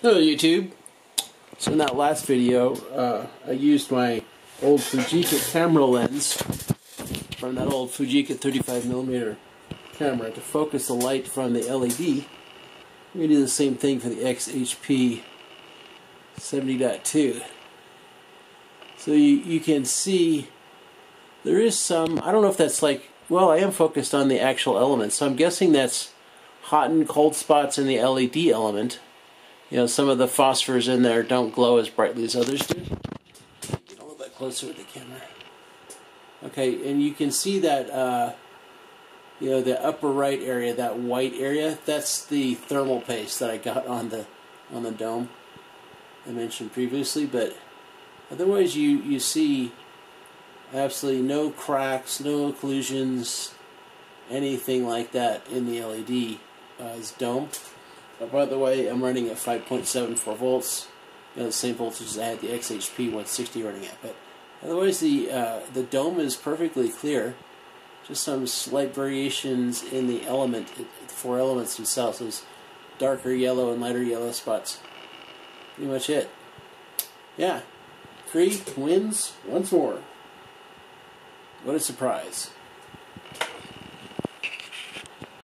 Hello YouTube. So in that last video, uh, I used my old Fujica camera lens from that old Fujica 35mm camera to focus the light from the LED. To do the same thing for the XHP 70.2. So you, you can see there is some, I don't know if that's like, well I am focused on the actual element, so I'm guessing that's hot and cold spots in the LED element you know, some of the phosphors in there don't glow as brightly as others do. Get a little bit closer with the camera. Okay, and you can see that, uh, you know, the upper right area, that white area, that's the thermal paste that I got on the on the dome. I mentioned previously, but otherwise you you see absolutely no cracks, no occlusions, anything like that in the LED uh, dome. By the way, I'm running at 5.74 volts, you know, the same voltage as I had the XHP 160 running at. But otherwise, the uh, the dome is perfectly clear. Just some slight variations in the element, the four elements themselves. Those darker yellow and lighter yellow spots. Pretty much it. Yeah, Cree wins once more. What a surprise.